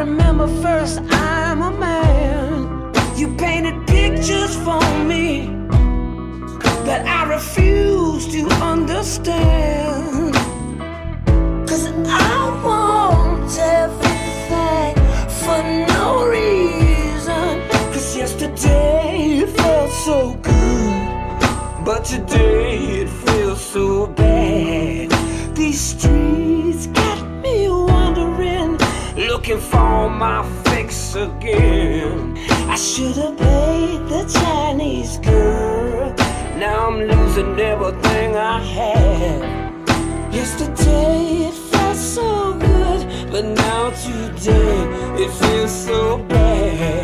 remember, first, I'm a man. You painted pictures for me that I refuse to understand. Cause I want everything for no reason. Cause yesterday it felt so good, but today it feels looking for my fix again. I should have paid the Chinese girl. Now I'm losing everything I had. Yesterday it felt so good, but now today it feels so bad.